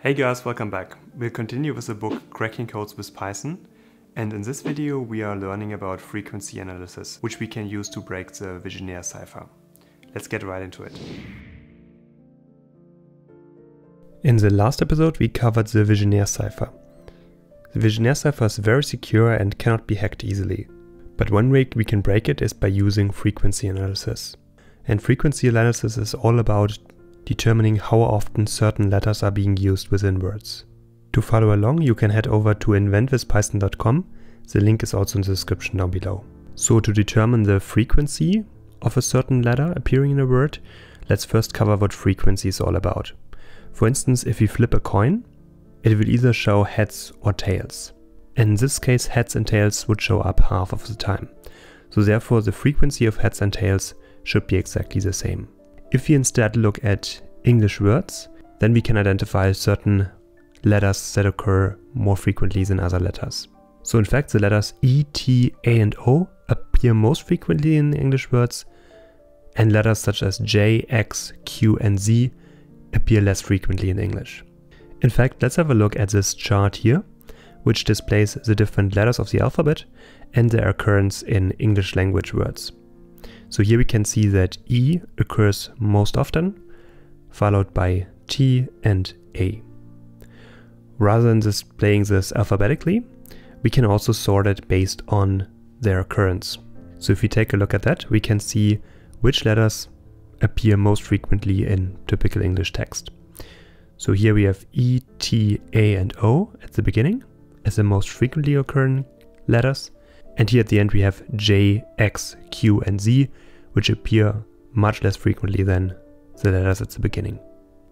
Hey guys, welcome back. We'll continue with the book Cracking Codes with Python. And in this video, we are learning about frequency analysis, which we can use to break the Vigenère cipher. Let's get right into it. In the last episode, we covered the Vigenère cipher. The Vigenère cipher is very secure and cannot be hacked easily. But one way we can break it is by using frequency analysis. And frequency analysis is all about determining how often certain letters are being used within words. To follow along, you can head over to inventwithpython.com. The link is also in the description down below. So to determine the frequency of a certain letter appearing in a word, let's first cover what frequency is all about. For instance, if we flip a coin, it will either show heads or tails. In this case, heads and tails would show up half of the time. So therefore the frequency of heads and tails should be exactly the same. If we instead look at English words, then we can identify certain letters that occur more frequently than other letters. So in fact, the letters E, T, A, and O appear most frequently in English words, and letters such as J, X, Q, and Z appear less frequently in English. In fact, let's have a look at this chart here, which displays the different letters of the alphabet and their occurrence in English language words. So here we can see that E occurs most often, followed by T and A. Rather than displaying this alphabetically, we can also sort it based on their occurrence. So if we take a look at that, we can see which letters appear most frequently in typical English text. So here we have E, T, A, and O at the beginning as the most frequently occurring letters. And here at the end we have J, X, Q, and Z, which appear much less frequently than the letters at the beginning.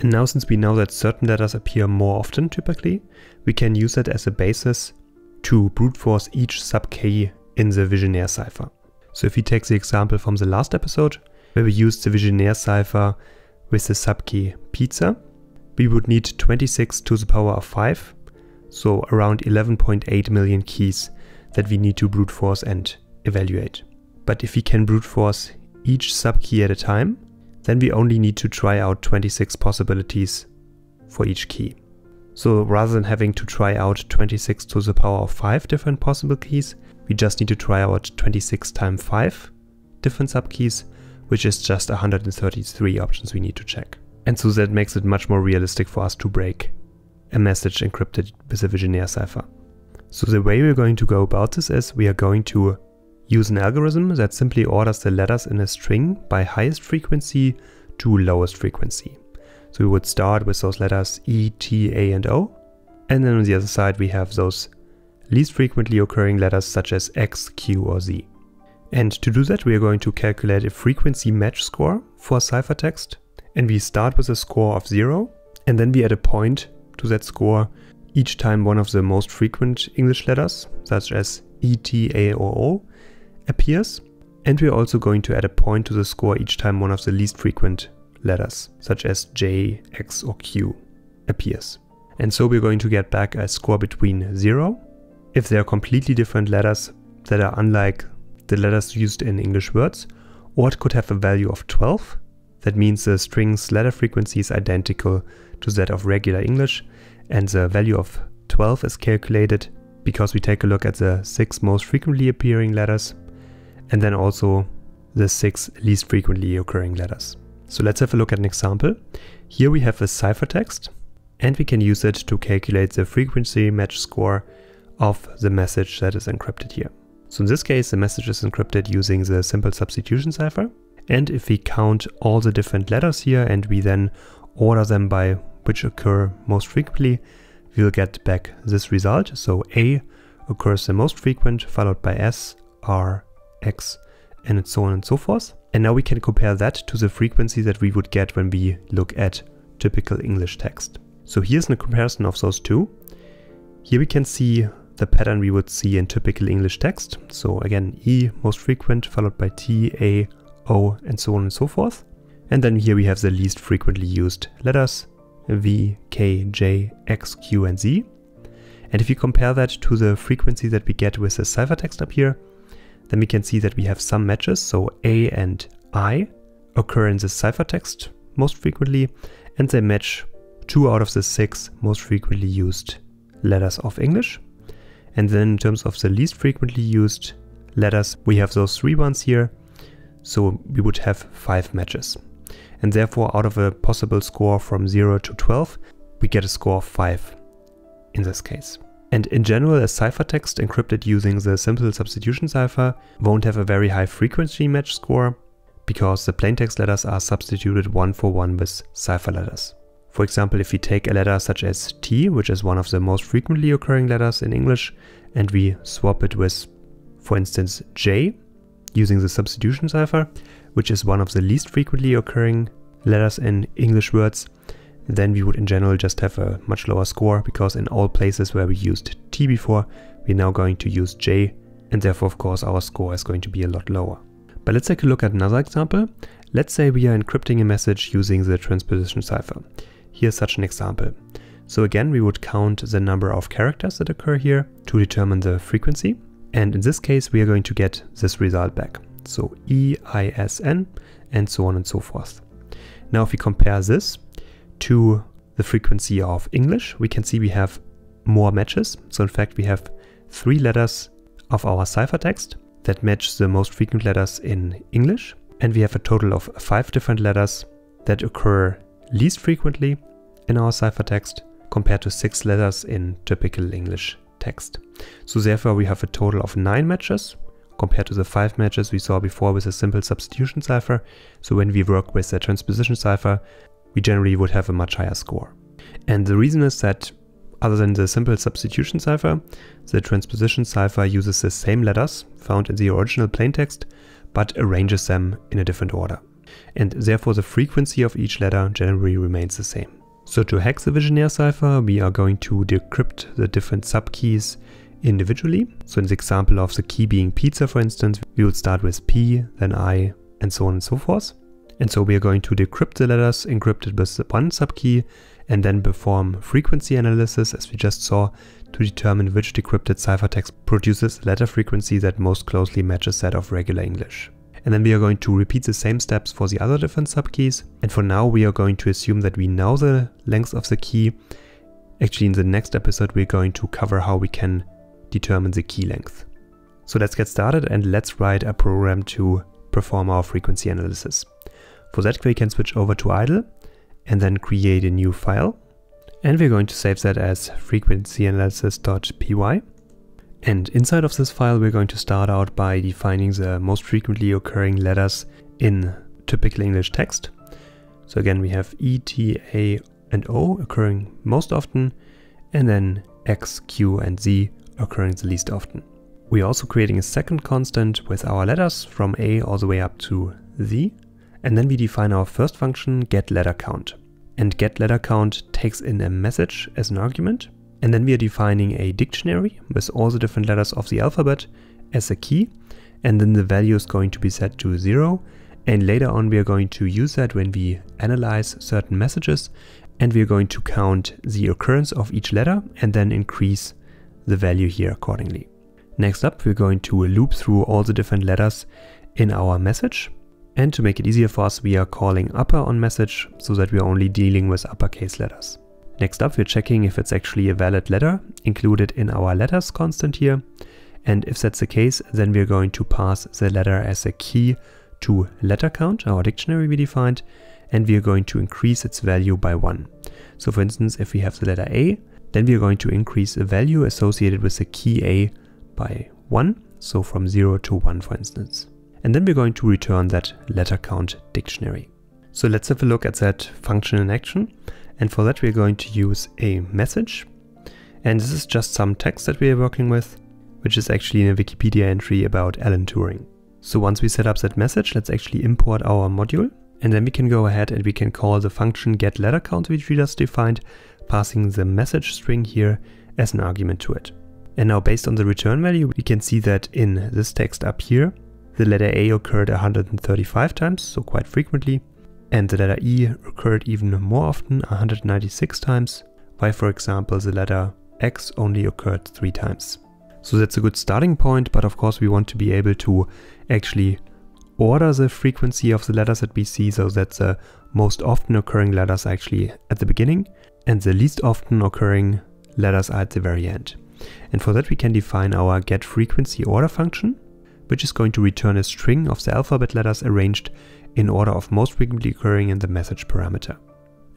And now since we know that certain letters appear more often typically, we can use that as a basis to brute force each sub-key in the Vigenère cipher. So if we take the example from the last episode, where we used the Vigenère cipher with the subkey pizza, we would need 26 to the power of 5, so around 11.8 million keys that we need to brute force and evaluate. But if we can brute force each subkey at a time, then we only need to try out 26 possibilities for each key. So rather than having to try out 26 to the power of 5 different possible keys, we just need to try out 26 times 5 different subkeys, which is just 133 options we need to check. And so that makes it much more realistic for us to break a message encrypted with a Vigenère cipher. So the way we're going to go about this is we are going to use an algorithm that simply orders the letters in a string by highest frequency to lowest frequency. So we would start with those letters E, T, A, and O. And then on the other side, we have those least frequently occurring letters such as X, Q, or Z. And to do that, we are going to calculate a frequency match score for ciphertext. And we start with a score of zero, and then we add a point to that score each time one of the most frequent English letters, such as E, T, A, or O, appears. And we're also going to add a point to the score each time one of the least frequent letters, such as J, X, or Q, appears. And so we're going to get back a score between 0, if they are completely different letters that are unlike the letters used in English words, or it could have a value of 12. That means the string's letter frequency is identical to that of regular English, and the value of 12 is calculated because we take a look at the six most frequently appearing letters and then also the six least frequently occurring letters. So let's have a look at an example. Here we have a ciphertext and we can use it to calculate the frequency match score of the message that is encrypted here. So in this case, the message is encrypted using the simple substitution cipher. And if we count all the different letters here and we then order them by which occur most frequently, we'll get back this result. So A occurs the most frequent, followed by S, R, X, and so on and so forth. And now we can compare that to the frequency that we would get when we look at typical English text. So here's a comparison of those two. Here we can see the pattern we would see in typical English text. So again, E most frequent, followed by T, A, O, and so on and so forth. And then here we have the least frequently used letters, V, K, J, X, Q, and Z. And if you compare that to the frequency that we get with the ciphertext up here, then we can see that we have some matches. So A and I occur in the ciphertext most frequently, and they match two out of the six most frequently used letters of English. And then in terms of the least frequently used letters, we have those three ones here. So we would have five matches. And therefore, out of a possible score from 0 to 12, we get a score of 5 in this case. And in general, a ciphertext encrypted using the simple substitution cipher won't have a very high frequency match score because the plaintext letters are substituted one for one with cipher letters. For example, if we take a letter such as T, which is one of the most frequently occurring letters in English, and we swap it with, for instance, J, using the substitution cipher, which is one of the least frequently occurring letters in English words, then we would in general just have a much lower score because in all places where we used T before, we're now going to use J, and therefore of course our score is going to be a lot lower. But let's take a look at another example. Let's say we are encrypting a message using the transposition cipher. Here's such an example. So again, we would count the number of characters that occur here to determine the frequency. And in this case, we are going to get this result back. So E, I, S, N, and so on and so forth. Now, if we compare this to the frequency of English, we can see we have more matches. So in fact, we have three letters of our ciphertext that match the most frequent letters in English. And we have a total of five different letters that occur least frequently in our ciphertext compared to six letters in typical English text. So therefore we have a total of nine matches compared to the five matches we saw before with a simple substitution cipher. So when we work with a transposition cipher, we generally would have a much higher score. And the reason is that other than the simple substitution cipher, the transposition cipher uses the same letters found in the original plaintext, but arranges them in a different order and therefore the frequency of each letter generally remains the same. So to hack the Vigenère cipher, we are going to decrypt the different subkeys individually. So in the example of the key being pizza, for instance, we would start with P, then I, and so on and so forth. And so we are going to decrypt the letters encrypted with one subkey and then perform frequency analysis, as we just saw, to determine which decrypted ciphertext produces letter frequency that most closely matches that of regular English. And then we are going to repeat the same steps for the other different subkeys. And for now, we are going to assume that we know the length of the key. Actually, in the next episode, we're going to cover how we can determine the key length. So let's get started and let's write a program to perform our frequency analysis. For that, we can switch over to idle and then create a new file. And we're going to save that as frequencyanalysis.py. And inside of this file, we're going to start out by defining the most frequently occurring letters in typical English text. So again, we have E, T, A, and O occurring most often, and then X, Q, and Z occurring the least often. We're also creating a second constant with our letters from A all the way up to Z. And then we define our first function, getLetterCount. And getLetterCount takes in a message as an argument. And then we are defining a dictionary with all the different letters of the alphabet as a key. And then the value is going to be set to zero. And later on, we are going to use that when we analyze certain messages. And we are going to count the occurrence of each letter and then increase the value here accordingly. Next up, we're going to loop through all the different letters in our message. And to make it easier for us, we are calling upper on message so that we are only dealing with uppercase letters. Next up, we're checking if it's actually a valid letter included in our letters constant here. And if that's the case, then we're going to pass the letter as a key to letter count, our dictionary we defined, and we're going to increase its value by one. So for instance, if we have the letter A, then we're going to increase a value associated with the key A by one, so from zero to one, for instance. And then we're going to return that letter count dictionary. So let's have a look at that function in action. And for that, we're going to use a message. And this is just some text that we are working with, which is actually in a Wikipedia entry about Alan Turing. So once we set up that message, let's actually import our module. And then we can go ahead and we can call the function getLetterCount, which we just defined, passing the message string here as an argument to it. And now based on the return value, we can see that in this text up here, the letter A occurred 135 times, so quite frequently and the letter E occurred even more often, 196 times, while for example the letter X only occurred 3 times. So that's a good starting point, but of course we want to be able to actually order the frequency of the letters that we see so that the most often occurring letters actually at the beginning and the least often occurring letters are at the very end. And for that we can define our get frequency order function, which is going to return a string of the alphabet letters arranged in order of most frequently occurring in the message parameter.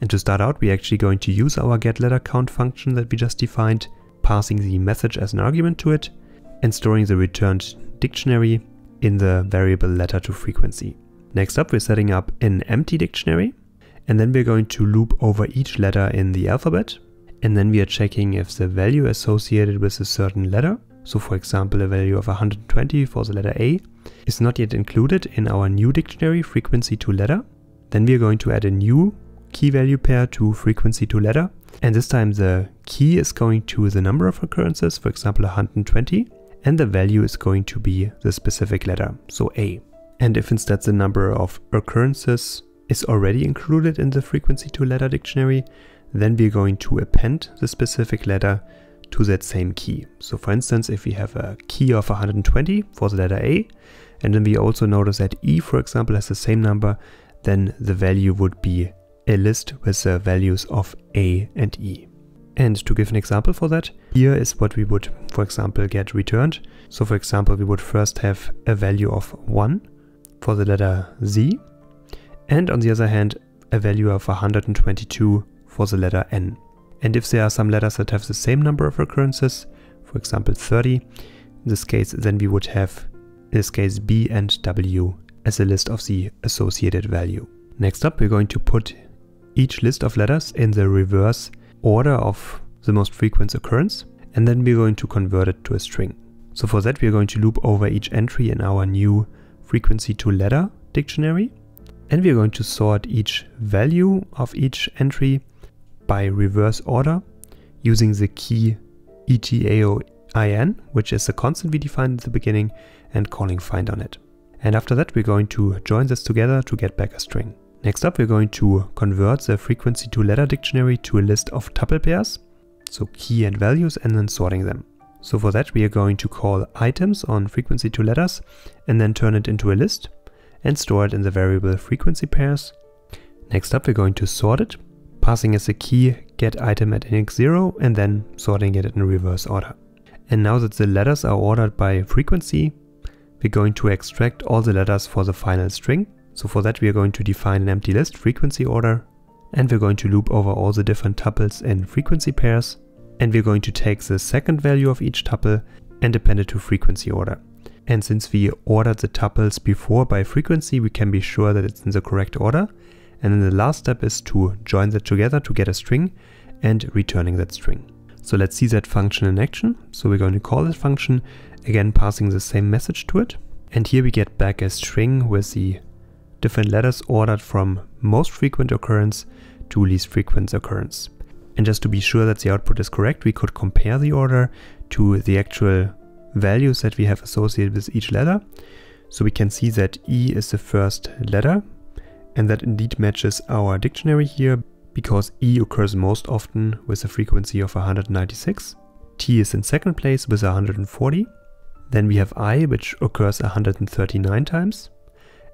And to start out, we're actually going to use our getLetterCount function that we just defined, passing the message as an argument to it, and storing the returned dictionary in the variable letter to frequency. Next up, we're setting up an empty dictionary, and then we're going to loop over each letter in the alphabet, and then we are checking if the value associated with a certain letter, so for example a value of 120 for the letter A, is not yet included in our new dictionary frequency to letter. Then we are going to add a new key value pair to frequency to letter, and this time the key is going to the number of occurrences, for example 120, and the value is going to be the specific letter, so A. And if instead the number of occurrences is already included in the frequency to letter dictionary, then we're going to append the specific letter to that same key. So for instance, if we have a key of 120 for the letter A, and then we also notice that E, for example, has the same number, then the value would be a list with the values of A and E. And to give an example for that, here is what we would, for example, get returned. So for example, we would first have a value of 1 for the letter Z, and on the other hand, a value of 122 for the letter N. And if there are some letters that have the same number of recurrences, for example 30, in this case then we would have, in this case B and W as a list of the associated value. Next up we're going to put each list of letters in the reverse order of the most frequent occurrence and then we're going to convert it to a string. So for that we're going to loop over each entry in our new frequency to letter dictionary and we're going to sort each value of each entry by reverse order using the key etaoin, which is a constant we defined at the beginning, and calling find on it. And after that, we're going to join this together to get back a string. Next up, we're going to convert the frequency to letter dictionary to a list of tuple pairs, so key and values, and then sorting them. So for that, we are going to call items on frequency to letters and then turn it into a list and store it in the variable frequency pairs. Next up, we're going to sort it passing as a key get item at index 0 and then sorting it in reverse order. And now that the letters are ordered by frequency, we're going to extract all the letters for the final string. So for that we are going to define an empty list frequency order and we're going to loop over all the different tuples in frequency pairs and we're going to take the second value of each tuple and append it to frequency order. And since we ordered the tuples before by frequency, we can be sure that it's in the correct order and then the last step is to join that together to get a string and returning that string. So let's see that function in action. So we're going to call that function, again passing the same message to it. And here we get back a string with the different letters ordered from most frequent occurrence to least frequent occurrence. And just to be sure that the output is correct, we could compare the order to the actual values that we have associated with each letter. So we can see that E is the first letter and that indeed matches our dictionary here because E occurs most often with a frequency of 196. T is in second place with 140. Then we have I, which occurs 139 times.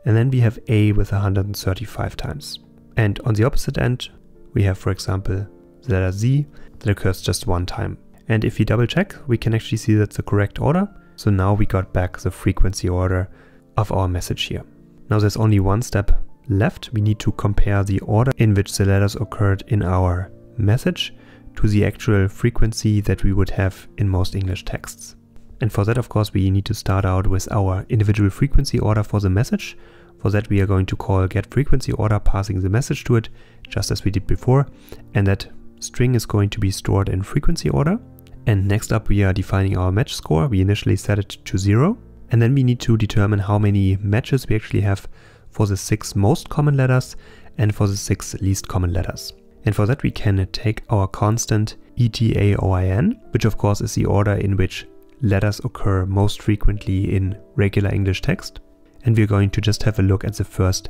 And then we have A with 135 times. And on the opposite end, we have, for example, the letter Z that occurs just one time. And if we double check, we can actually see that's the correct order. So now we got back the frequency order of our message here. Now there's only one step left, we need to compare the order in which the letters occurred in our message to the actual frequency that we would have in most English texts. And for that, of course, we need to start out with our individual frequency order for the message. For that, we are going to call get frequency order, passing the message to it, just as we did before. And that string is going to be stored in frequency order. And next up, we are defining our match score. We initially set it to zero. And then we need to determine how many matches we actually have for the six most common letters and for the six least common letters. And for that we can take our constant ETAOIN, which of course is the order in which letters occur most frequently in regular English text. And we're going to just have a look at the first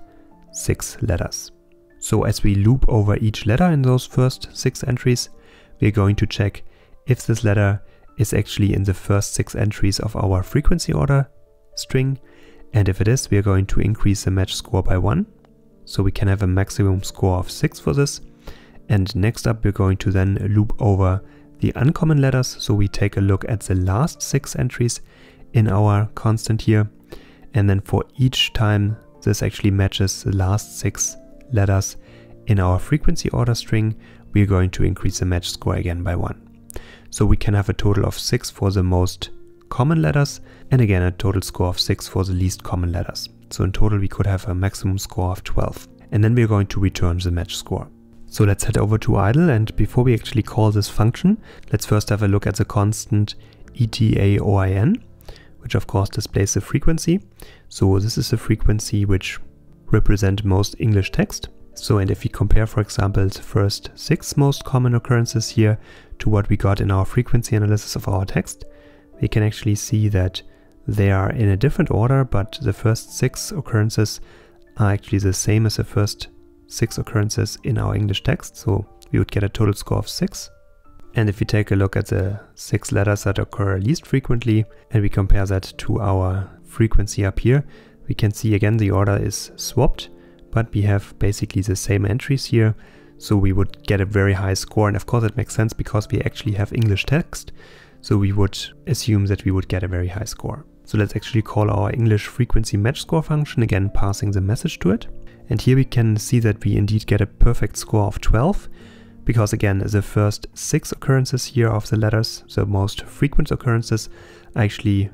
six letters. So as we loop over each letter in those first six entries, we're going to check if this letter is actually in the first six entries of our frequency order string and if it is, we are going to increase the match score by 1. So we can have a maximum score of 6 for this. And next up, we're going to then loop over the uncommon letters. So we take a look at the last six entries in our constant here. And then for each time this actually matches the last six letters in our frequency order string, we're going to increase the match score again by one. So we can have a total of six for the most common letters and again a total score of six for the least common letters. So in total we could have a maximum score of 12. And then we're going to return the match score. So let's head over to idle and before we actually call this function, let's first have a look at the constant ETAOIN, which of course displays the frequency. So this is the frequency which represent most English text. So and if we compare for example the first six most common occurrences here to what we got in our frequency analysis of our text, we can actually see that they are in a different order but the first six occurrences are actually the same as the first six occurrences in our English text. So we would get a total score of six. And if we take a look at the six letters that occur least frequently and we compare that to our frequency up here, we can see again the order is swapped, but we have basically the same entries here. So we would get a very high score. And of course it makes sense because we actually have English text. So we would assume that we would get a very high score. So let's actually call our English frequency match score function, again passing the message to it. And here we can see that we indeed get a perfect score of 12 because again the first six occurrences here of the letters, the most frequent occurrences, are actually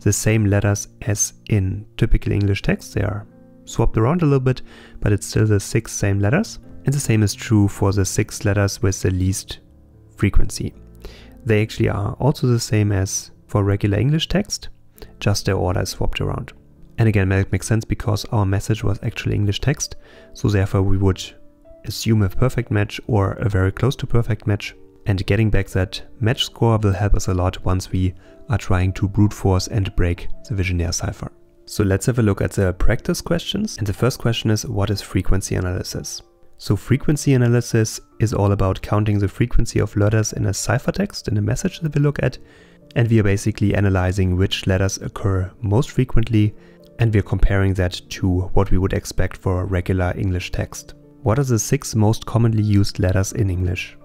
the same letters as in typical English text. They are swapped around a little bit, but it's still the six same letters. And the same is true for the six letters with the least frequency. They actually are also the same as for regular English text, just their order is swapped around. And again, that makes sense because our message was actually English text, so therefore we would assume a perfect match or a very close to perfect match. And getting back that match score will help us a lot once we are trying to brute force and break the Vigenère cipher. So let's have a look at the practice questions. And the first question is, what is frequency analysis? So frequency analysis is all about counting the frequency of letters in a ciphertext in a message that we look at. And we are basically analyzing which letters occur most frequently and we are comparing that to what we would expect for regular English text. What are the six most commonly used letters in English?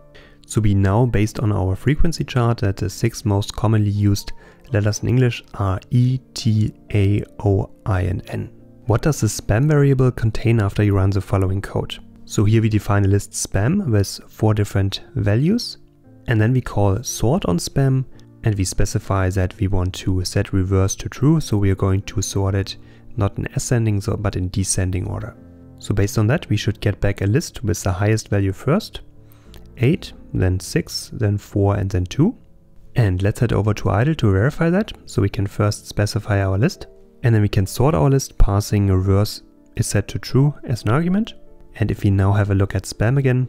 So we know based on our frequency chart that the six most commonly used letters in English are E, T, A, O, I and N. What does the spam variable contain after you run the following code? So here we define a list spam with four different values and then we call sort on spam and we specify that we want to set reverse to true so we are going to sort it not in ascending but in descending order. So based on that, we should get back a list with the highest value first, 8, then 6, then 4, and then 2. And let's head over to idle to verify that. So we can first specify our list, and then we can sort our list passing reverse is set to true as an argument. And if we now have a look at spam again,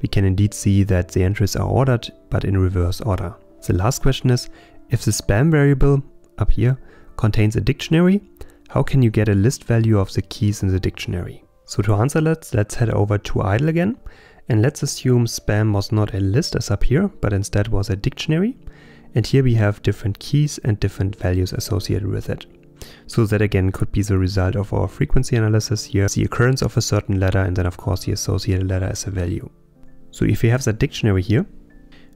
we can indeed see that the entries are ordered, but in reverse order. The last question is, if the spam variable up here contains a dictionary, how can you get a list value of the keys in the dictionary? So to answer that, let's head over to idle again. And let's assume spam was not a list as up here, but instead was a dictionary. And here we have different keys and different values associated with it. So that again could be the result of our frequency analysis here, the occurrence of a certain letter and then of course the associated letter as a value. So if we have that dictionary here,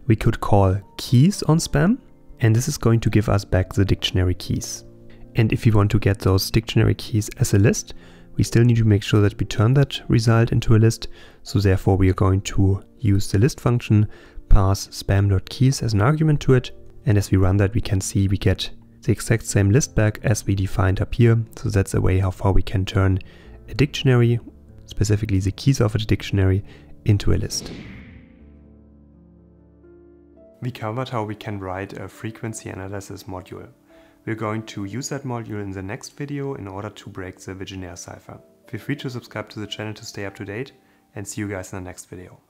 we could call keys on spam and this is going to give us back the dictionary keys. And if we want to get those dictionary keys as a list, we still need to make sure that we turn that result into a list. So therefore we are going to use the list function, pass spam.keys as an argument to it. And as we run that, we can see we get the exact same list back as we defined up here. So that's a way how far we can turn a dictionary, specifically the keys of a dictionary, into a list. We covered how we can write a frequency analysis module. We're going to use that module in the next video in order to break the Vigenère cipher. Feel free to subscribe to the channel to stay up to date and see you guys in the next video.